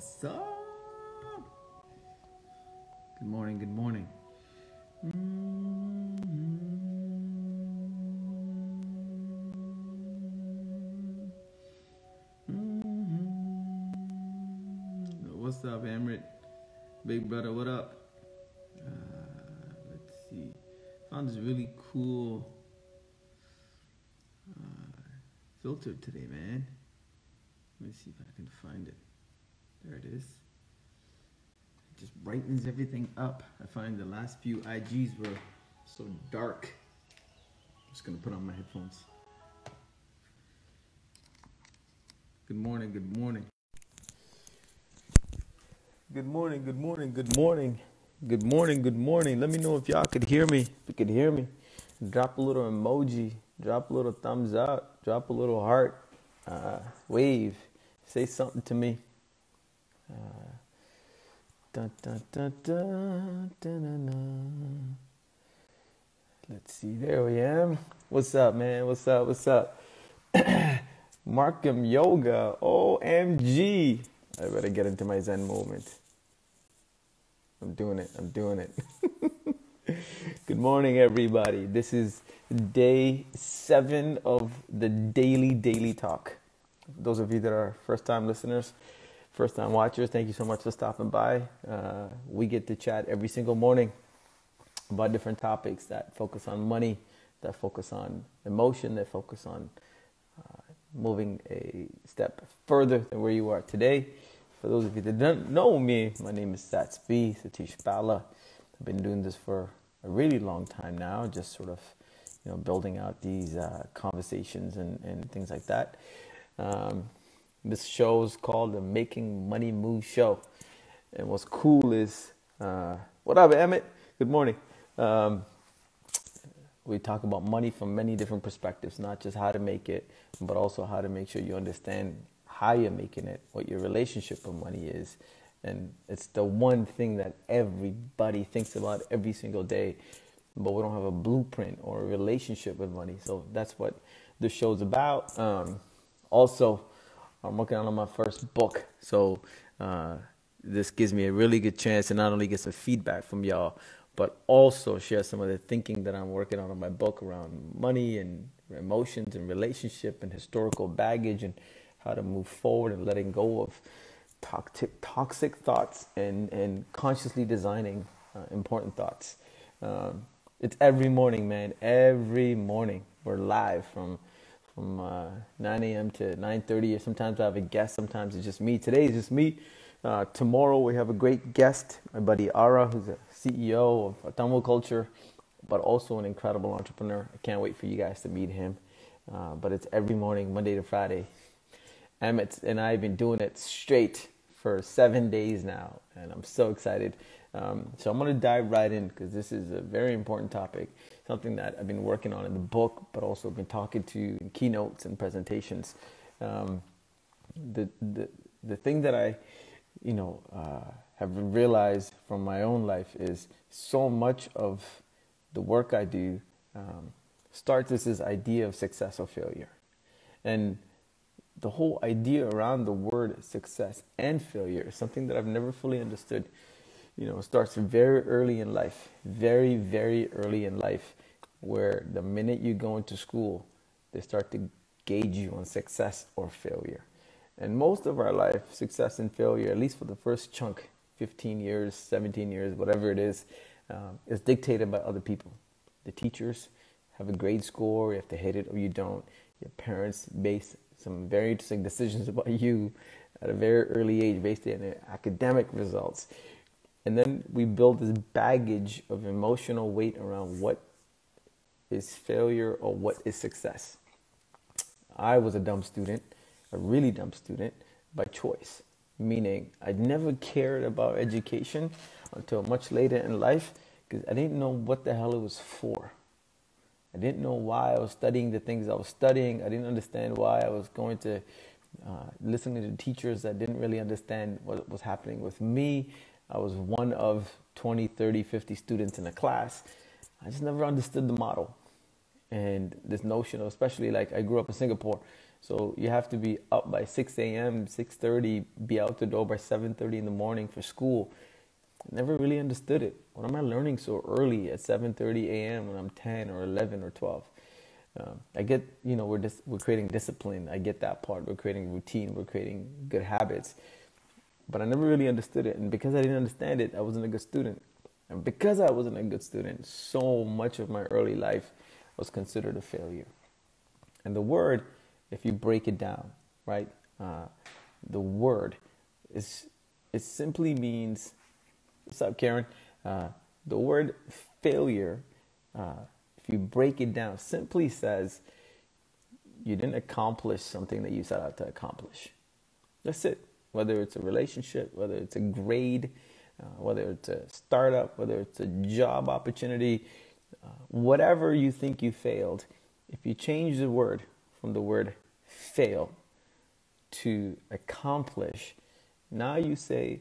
What's up? Good morning, good morning. What's up, Emrit? Big brother, what up? Uh, let's see. Found this really cool uh, filter today, man. Let me see if I can find it. There it is. It just brightens everything up. I find the last few IGs were so dark. I'm just gonna put on my headphones. Good morning, good morning. Good morning, good morning, good morning. Good morning, good morning. Let me know if y'all could hear me. If you could hear me, drop a little emoji, drop a little thumbs up, drop a little heart, uh, wave, say something to me. Uh. Let's see, there we am. What's up, man? What's up? What's up? Markham Yoga, OMG. I better get into my Zen moment. I'm doing it. I'm doing it. Good morning, everybody. This is day seven of the daily, daily talk. Those of you that are first time listeners, first time watchers, thank you so much for stopping by. Uh, we get to chat every single morning about different topics that focus on money, that focus on emotion, that focus on uh, moving a step further than where you are today. For those of you that don't know me, my name is Sats B, Sathish Bala. I've been doing this for a really long time now, just sort of, you know, building out these uh, conversations and, and things like that. Um, this show is called the Making Money Move Show. And what's cool is, uh, what up, Emmett? Good morning. Um, we talk about money from many different perspectives, not just how to make it, but also how to make sure you understand how you're making it, what your relationship with money is. And it's the one thing that everybody thinks about every single day, but we don't have a blueprint or a relationship with money. So that's what this show's about. Um, also, I'm working on my first book. So uh, this gives me a really good chance to not only get some feedback from y'all, but also share some of the thinking that I'm working on in my book around money and emotions and relationship and historical baggage and how to move forward and letting go of toxic, toxic thoughts and, and consciously designing uh, important thoughts. Um, it's every morning, man. Every morning we're live from from uh, 9 a.m. to 9:30. Or sometimes I have a guest. Sometimes it's just me. Today is just me. Uh, tomorrow we have a great guest, my buddy Ara, who's a CEO of Tamil Culture, but also an incredible entrepreneur. I can't wait for you guys to meet him. Uh, but it's every morning, Monday to Friday, Emmett and I have been doing it straight for seven days now, and I'm so excited. Um, so I'm going to dive right in because this is a very important topic, something that I've been working on in the book, but also been talking to in keynotes and presentations. Um, the the the thing that I, you know, uh, have realized from my own life is so much of the work I do um, starts with this idea of success or failure, and the whole idea around the word success and failure is something that I've never fully understood. You know, it starts very early in life, very, very early in life, where the minute you go into school, they start to gauge you on success or failure. And most of our life, success and failure, at least for the first chunk, 15 years, 17 years, whatever it is, um, is dictated by other people. The teachers have a grade score, you have to hit it or you don't. Your parents base some very interesting decisions about you at a very early age based on their academic results. And then we build this baggage of emotional weight around what is failure or what is success. I was a dumb student, a really dumb student by choice, meaning I never cared about education until much later in life because I didn't know what the hell it was for. I didn't know why I was studying the things I was studying. I didn't understand why I was going to uh, listening to teachers that didn't really understand what was happening with me. I was one of 20, 30, 50 students in a class. I just never understood the model. And this notion of, especially like I grew up in Singapore, So you have to be up by 6 a.m., 6:30, be out the door by 7:30 in the morning for school. Never really understood it. What am I learning so early at 7:30 a.m. when I'm 10 or 11 or 12? Um, I get, you know, we're dis- we're creating discipline. I get that part. We're creating routine. We're creating good habits. But I never really understood it, and because I didn't understand it, I wasn't a good student. And because I wasn't a good student, so much of my early life was considered a failure. And the word, if you break it down, right, uh, the word is it simply means. What's up, Karen? Uh, the word failure, uh, if you break it down, simply says you didn't accomplish something that you set out to accomplish. That's it. Whether it's a relationship, whether it's a grade, uh, whether it's a startup, whether it's a job opportunity, uh, whatever you think you failed, if you change the word from the word fail to accomplish, now you say,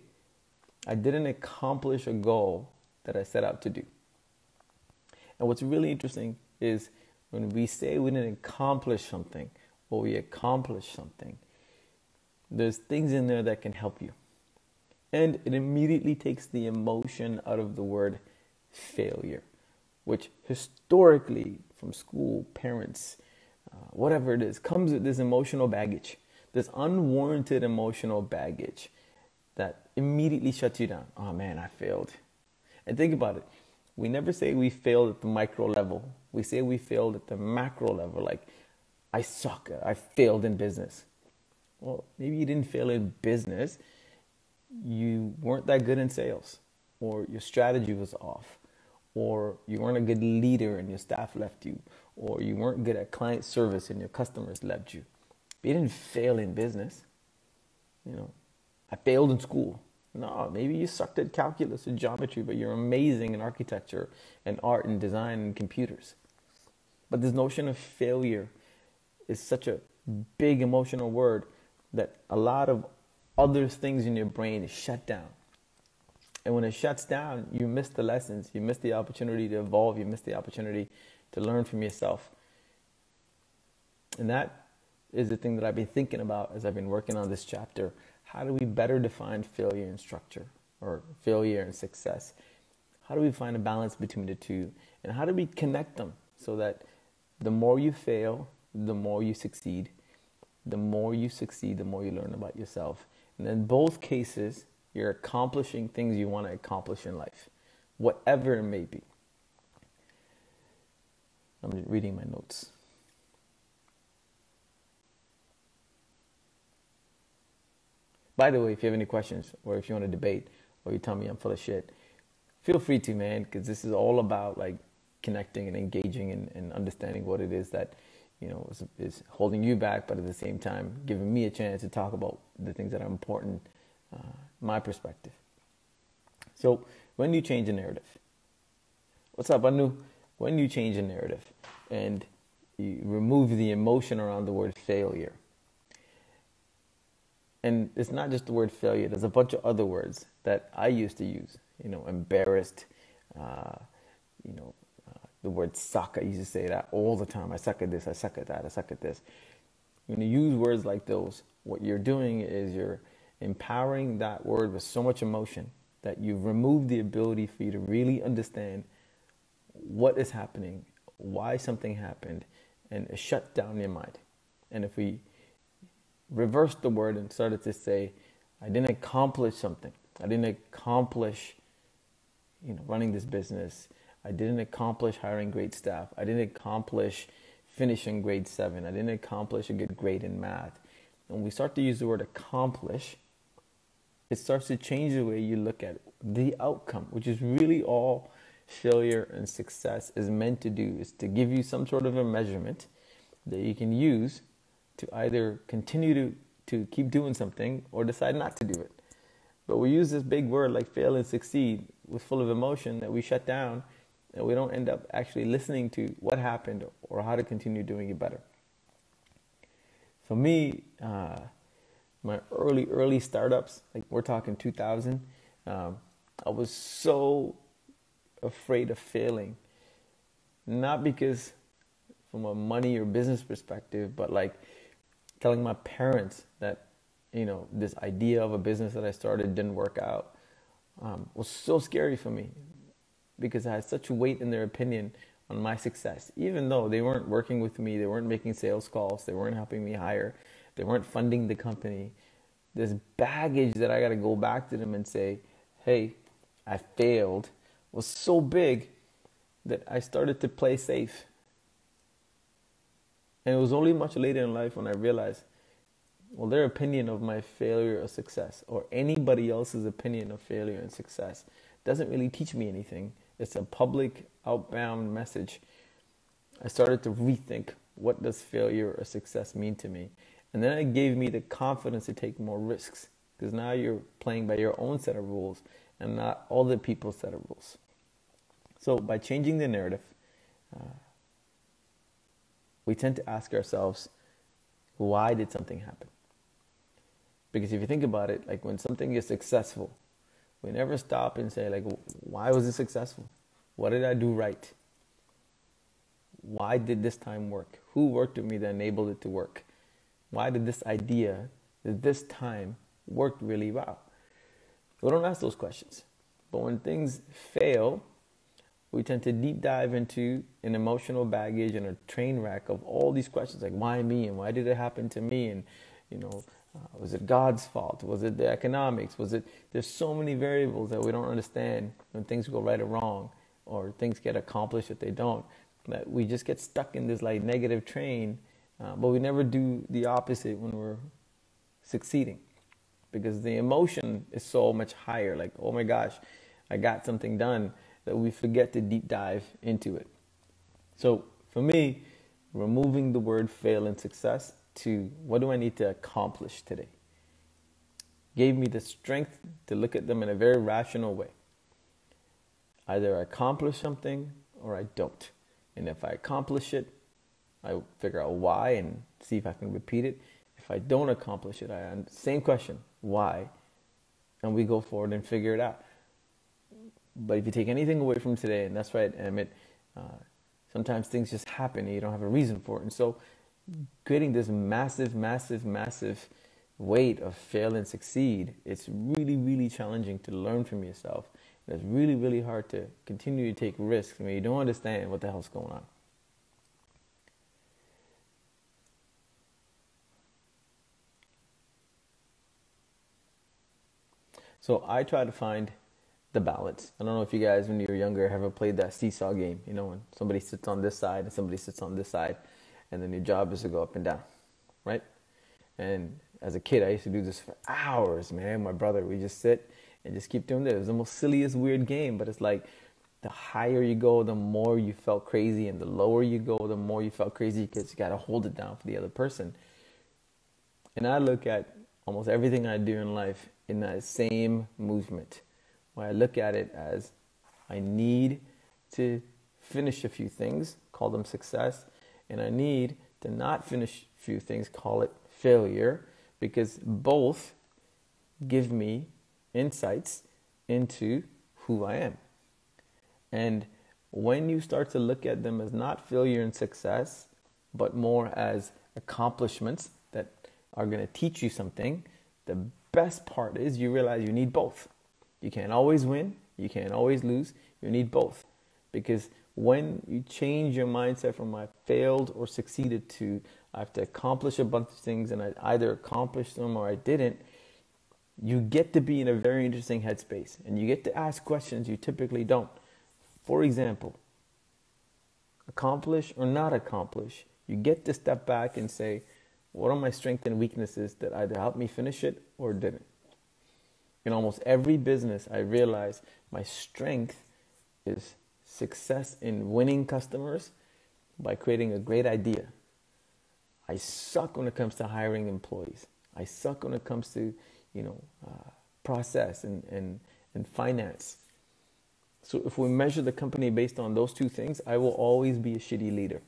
I didn't accomplish a goal that I set out to do. And what's really interesting is when we say we didn't accomplish something or we accomplished something, there's things in there that can help you. And it immediately takes the emotion out of the word failure, which historically, from school, parents, uh, whatever it is, comes with this emotional baggage, this unwarranted emotional baggage that immediately shuts you down. Oh man, I failed. And think about it. We never say we failed at the micro level. We say we failed at the macro level. Like, I suck. I failed in business. Well, maybe you didn't fail in business. You weren't that good in sales, or your strategy was off, or you weren't a good leader and your staff left you, or you weren't good at client service and your customers left you. But you didn't fail in business. You know, I failed in school. No, maybe you sucked at calculus and geometry, but you're amazing in architecture and art and design and computers. But this notion of failure is such a big emotional word that a lot of other things in your brain is shut down. And when it shuts down, you miss the lessons, you miss the opportunity to evolve, you miss the opportunity to learn from yourself. And that is the thing that I've been thinking about as I've been working on this chapter. How do we better define failure and structure or failure and success? How do we find a balance between the two? And how do we connect them so that the more you fail, the more you succeed? The more you succeed, the more you learn about yourself. And in both cases, you're accomplishing things you want to accomplish in life, whatever it may be. I'm reading my notes. By the way, if you have any questions or if you want to debate or you tell me I'm full of shit, feel free to, man, because this is all about like connecting and engaging and, and understanding what it is that you know, is, is, holding you back, but at the same time giving me a chance to talk about the things that are important, uh, my perspective. So, when you change a narrative, what's up, Anu? When you change a narrative and you remove the emotion around the word failure, and it's not just the word failure, there's a bunch of other words that I used to use, you know, embarrassed, uh, you know, the word suck. I used to say that all the time. I suck at this, I suck at that, I suck at this. When you use words like those, what you're doing is you're empowering that word with so much emotion that you've removed the ability for you to really understand what is happening, why something happened, and shut down your mind. And if we reverse the word and started to say, I didn't accomplish something, I didn't accomplish, you know, running this business, I didn't accomplish hiring great staff. I didn't accomplish finishing grade seven. I didn't accomplish a good grade in math. When we start to use the word accomplish, it starts to change the way you look at the outcome, which is really all failure and success is meant to do, is to give you some sort of a measurement that you can use to either continue to, to keep doing something or decide not to do it. But we use this big word like fail and succeed with full of emotion that we shut down and we don't end up actually listening to what happened or how to continue doing it better. For me, uh, my early, early startups, like we're talking 2000, um, I was so afraid of failing. Not because from a money or business perspective, but like telling my parents that, you know, this idea of a business that I started didn't work out um, was so scary for me because I had such a weight in their opinion on my success. Even though they weren't working with me, they weren't making sales calls, they weren't helping me hire, they weren't funding the company. This baggage that I got to go back to them and say, hey, I failed was so big that I started to play safe. And it was only much later in life when I realized, well, their opinion of my failure or success, or anybody else's opinion of failure and success, doesn't really teach me anything. It's a public, outbound message. I started to rethink what does failure or success mean to me. And then it gave me the confidence to take more risks because now you're playing by your own set of rules and not other people's set of rules. So by changing the narrative, uh, we tend to ask ourselves, why did something happen? Because if you think about it, like when something is successful, we never stop and say, like, why was it successful? What did I do right? Why did this time work? Who worked with me that enabled it to work? Why did this idea, did this time work really well? We don't ask those questions. But when things fail, we tend to deep dive into an emotional baggage and a train wreck of all these questions like why me and why did it happen to me and you know uh, was it God's fault was it the economics was it there's so many variables that we don't understand when things go right or wrong or things get accomplished if they don't that we just get stuck in this like negative train uh, but we never do the opposite when we're succeeding because the emotion is so much higher like oh my gosh I got something done that we forget to deep dive into it. So for me, removing the word fail and success to what do I need to accomplish today gave me the strength to look at them in a very rational way. Either I accomplish something or I don't. And if I accomplish it, I figure out why and see if I can repeat it. If I don't accomplish it, I same question, why? And we go forward and figure it out. But if you take anything away from today, and that's right, Emmett, uh, sometimes things just happen and you don't have a reason for it. And so creating this massive, massive, massive weight of fail and succeed, it's really, really challenging to learn from yourself. It's really, really hard to continue to take risks when you don't understand what the hell's going on. So I try to find the balance. I don't know if you guys, when you were younger, ever played that seesaw game. You know, when somebody sits on this side and somebody sits on this side, and then your job is to go up and down, right? And as a kid, I used to do this for hours, man. My brother, we just sit and just keep doing this. It was the most silliest, weird game, but it's like the higher you go, the more you felt crazy, and the lower you go, the more you felt crazy because you got to hold it down for the other person. And I look at almost everything I do in life in that same movement where I look at it as I need to finish a few things, call them success, and I need to not finish a few things, call it failure, because both give me insights into who I am. And when you start to look at them as not failure and success, but more as accomplishments that are going to teach you something, the best part is you realize you need both. You can't always win, you can't always lose. You need both. Because when you change your mindset from I failed or succeeded to I have to accomplish a bunch of things and I either accomplished them or I didn't, you get to be in a very interesting headspace and you get to ask questions you typically don't. For example, accomplish or not accomplish, you get to step back and say, what are my strengths and weaknesses that either helped me finish it or didn't? in almost every business, I realize my strength is success in winning customers by creating a great idea. I suck when it comes to hiring employees. I suck when it comes to, you know, uh, process and, and, and finance. So if we measure the company based on those two things, I will always be a shitty leader.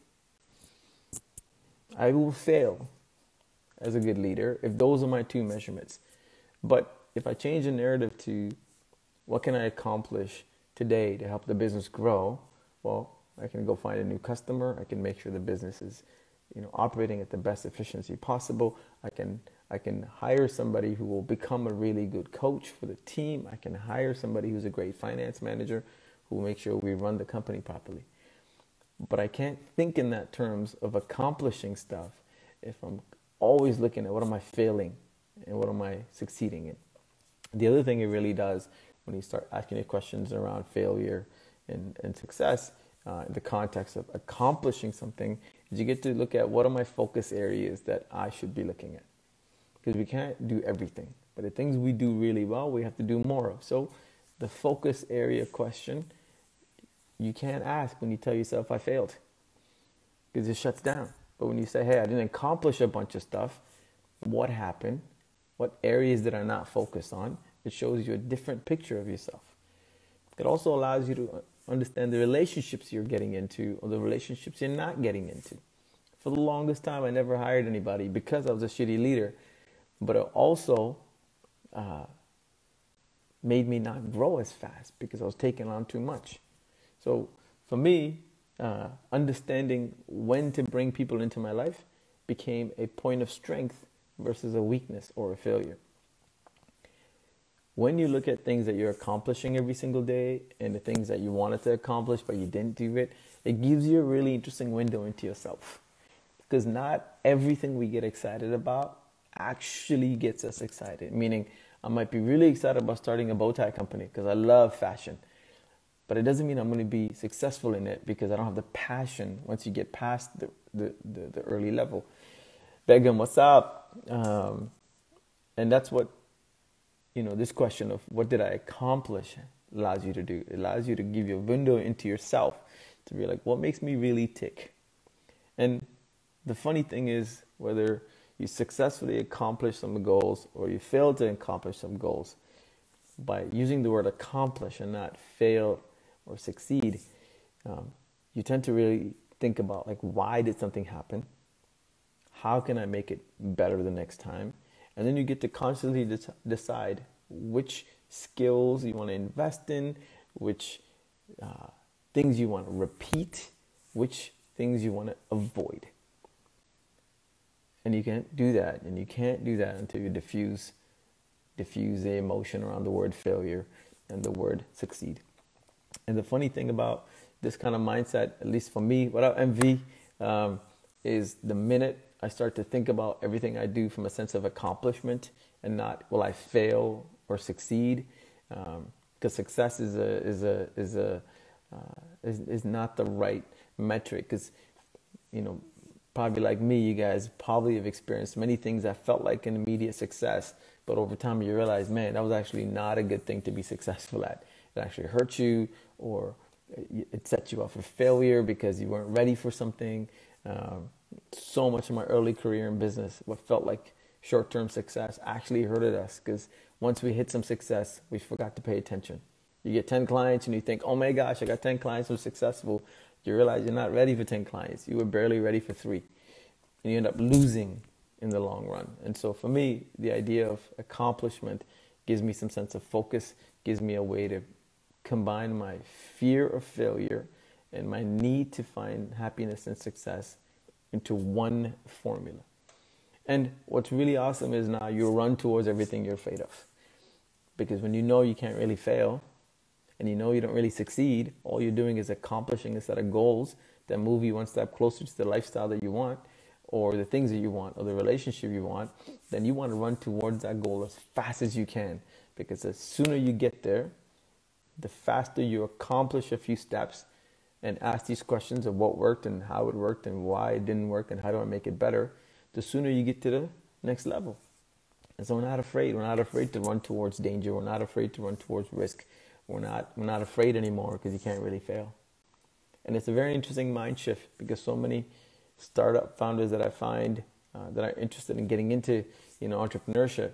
I will fail as a good leader if those are my two measurements. But if I change the narrative to what can I accomplish today to help the business grow, well, I can go find a new customer. I can make sure the business is you know, operating at the best efficiency possible. I can I can hire somebody who will become a really good coach for the team. I can hire somebody who's a great finance manager who will make sure we run the company properly. But I can't think in that terms of accomplishing stuff if I'm always looking at what am I failing and what am I succeeding in. The other thing it really does when you start asking your questions around failure and, and success uh, in the context of accomplishing something is you get to look at what are my focus areas that I should be looking at. Because we can't do everything, but the things we do really well, we have to do more of. So the focus area question, you can't ask when you tell yourself I failed because it shuts down. But when you say, hey, I didn't accomplish a bunch of stuff, what happened? What areas did I not focus on? It shows you a different picture of yourself. It also allows you to understand the relationships you're getting into or the relationships you're not getting into. For the longest time, I never hired anybody because I was a shitty leader, but it also uh, made me not grow as fast because I was taking on too much. So for me, uh, understanding when to bring people into my life became a point of strength versus a weakness or a failure when you look at things that you're accomplishing every single day and the things that you wanted to accomplish but you didn't do it, it gives you a really interesting window into yourself. Because not everything we get excited about actually gets us excited. Meaning, I might be really excited about starting a bow tie company because I love fashion. But it doesn't mean I'm going to be successful in it because I don't have the passion once you get past the, the, the, the early level. Begum, what's up? Um, and that's what you know, this question of what did I accomplish allows you to do. It allows you to give you a window into yourself to be like, what makes me really tick? And the funny thing is, whether you successfully accomplish some goals or you fail to accomplish some goals, by using the word accomplish and not fail or succeed, um, you tend to really think about like, why did something happen? How can I make it better the next time? And then you get to constantly de- decide which skills you want to invest in, which uh, things you want to repeat, which things you want to avoid. And you can't do that, and you can't do that until you diffuse diffuse the emotion around the word failure and the word succeed. And the funny thing about this kind of mindset, at least for me, without MV, um, is the minute I start to think about everything I do from a sense of accomplishment and not will I fail or succeed? Because um, success is a is a is a uh, is, is not the right metric because you know probably like me you guys probably have experienced many things that felt like an immediate success but over time you realize man that was actually not a good thing to be successful at. It actually hurt you or it set you up for failure because you weren't ready for something. Um, so much of my early career in business, what felt like short term success actually hurted us because once we hit some success, we forgot to pay attention. You get 10 clients and you think, oh my gosh, I got 10 clients, I'm successful. You realize you're not ready for 10 clients. You were barely ready for three. And you end up losing in the long run. And so for me, the idea of accomplishment gives me some sense of focus, gives me a way to combine my fear of failure and my need to find happiness and success into one formula. And what's really awesome is now you run towards everything you're afraid of. Because when you know you can't really fail and you know you don't really succeed, all you're doing is accomplishing a set of goals that move you one step closer to the lifestyle that you want or the things that you want or the relationship you want, then you want to run towards that goal as fast as you can. Because the sooner you get there, the faster you accomplish a few steps and ask these questions of what worked and how it worked and why it didn't work and how do I make it better, the sooner you get to the next level. And so we're not afraid. We're not afraid to run towards danger. We're not afraid to run towards risk. We're not, we're not afraid anymore because you can't really fail. And it's a very interesting mind shift because so many startup founders that I find uh, that are interested in getting into you know entrepreneurship,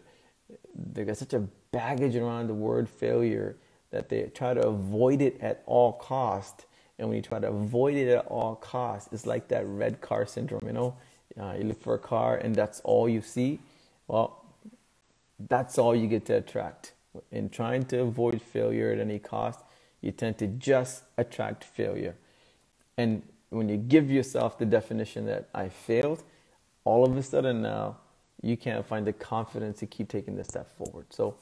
they got such a baggage around the word failure that they try to avoid it at all cost and when you try to avoid it at all costs, it's like that red car syndrome, you know? Uh, you look for a car and that's all you see. Well, that's all you get to attract. In trying to avoid failure at any cost, you tend to just attract failure. And when you give yourself the definition that I failed, all of a sudden now you can't find the confidence to keep taking the step forward. So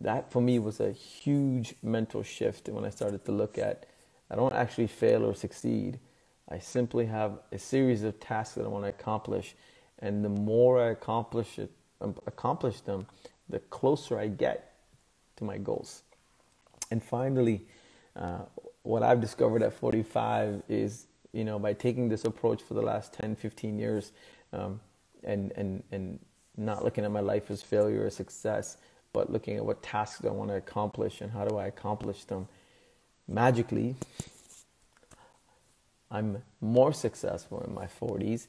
that for me was a huge mental shift when I started to look at I don't actually fail or succeed. I simply have a series of tasks that I want to accomplish, and the more I accomplish it, um, accomplish them, the closer I get to my goals. And finally, uh, what I've discovered at 45 is, you know, by taking this approach for the last 10, 15 years, um, and and and not looking at my life as failure or success, but looking at what tasks I want to accomplish and how do I accomplish them. Magically, I'm more successful in my 40s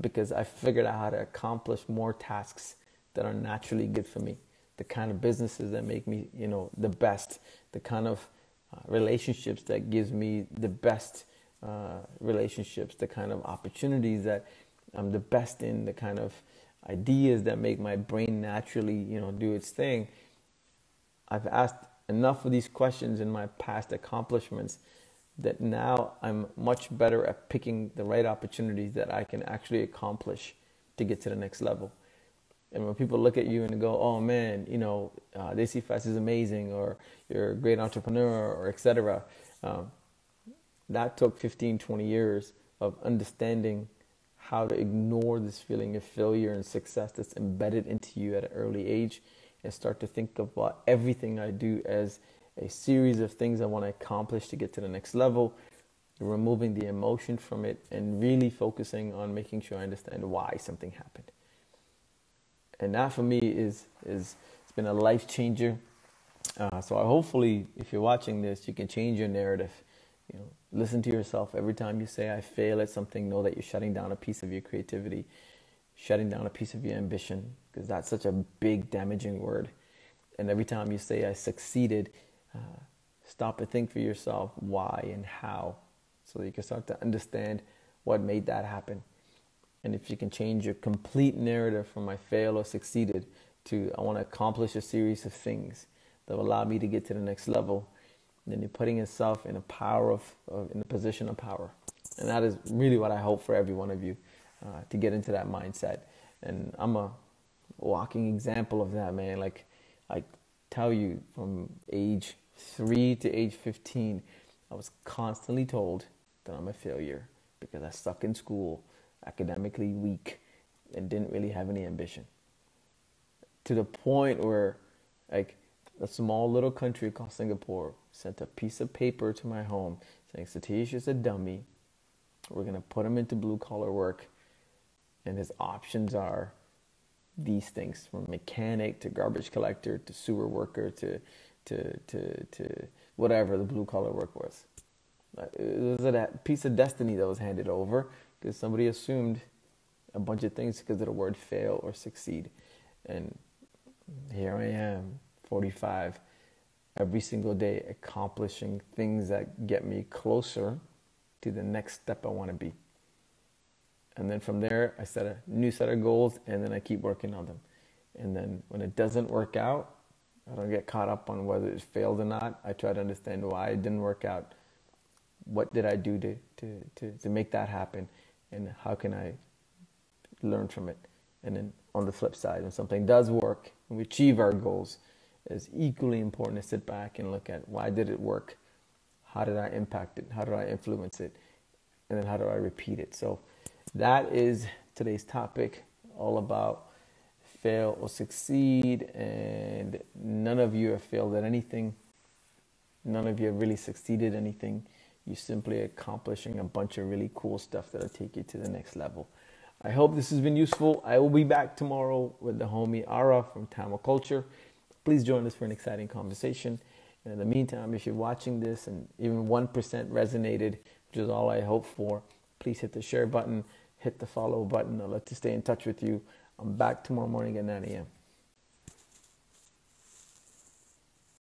because I figured out how to accomplish more tasks that are naturally good for me. The kind of businesses that make me, you know, the best. The kind of uh, relationships that gives me the best uh, relationships. The kind of opportunities that I'm the best in. The kind of ideas that make my brain naturally, you know, do its thing. I've asked enough of these questions in my past accomplishments that now I'm much better at picking the right opportunities that I can actually accomplish to get to the next level. And when people look at you and go, "Oh man, you know, uh, Desi Fest is amazing," or "You're a great entrepreneur," or etc., um, that took 15, 20 years of understanding how to ignore this feeling of failure and success that's embedded into you at an early age and start to think about everything I do as a series of things I want to accomplish to get to the next level, removing the emotion from it, and really focusing on making sure I understand why something happened. And that for me is is it's been a life changer. Uh, so I hopefully, if you're watching this, you can change your narrative you know, listen to yourself every time you say I fail at something. Know that you're shutting down a piece of your creativity, shutting down a piece of your ambition, because that's such a big, damaging word. And every time you say I succeeded, uh, stop and think for yourself why and how, so you can start to understand what made that happen. And if you can change your complete narrative from I fail or succeeded to I want to accomplish a series of things that will allow me to get to the next level then you're putting yourself in a power of, of, in a position of power, and that is really what I hope for every one of you uh, to get into that mindset. And I'm a walking example of that, man. Like I tell you, from age three to age 15, I was constantly told that I'm a failure because I suck in school, academically weak, and didn't really have any ambition. To the point where, like, a small little country called Singapore sent a piece of paper to my home saying Sathish is a dummy. We're going to put him into blue collar work. And his options are these things from mechanic to garbage collector to sewer worker to, to, to, to whatever the blue collar work was. It was a piece of destiny that was handed over because somebody assumed a bunch of things because of the word fail or succeed. And here I am 45 every single day accomplishing things that get me closer to the next step I want to be. And then from there, I set a new set of goals and then I keep working on them. And then when it doesn't work out, I don't get caught up on whether it failed or not. I try to understand why it didn't work out. What did I do to, to, to, to make that happen? And how can I learn from it? And then on the flip side, when something does work and we achieve our goals, it's equally important to sit back and look at why did it work? How did I impact it? How did I influence it? And then how do I repeat it? So that is today's topic, all about fail or succeed. And none of you have failed at anything. None of you have really succeeded at anything. You're simply accomplishing a bunch of really cool stuff that'll take you to the next level. I hope this has been useful. I will be back tomorrow with the homie Ara from Tamil Culture please join us for an exciting conversation. And in the meantime, if you're watching this and even 1% resonated, which is all I hope for, please hit the share button, hit the follow button. I'd love to stay in touch with you. I'm back tomorrow morning at 9 a.m.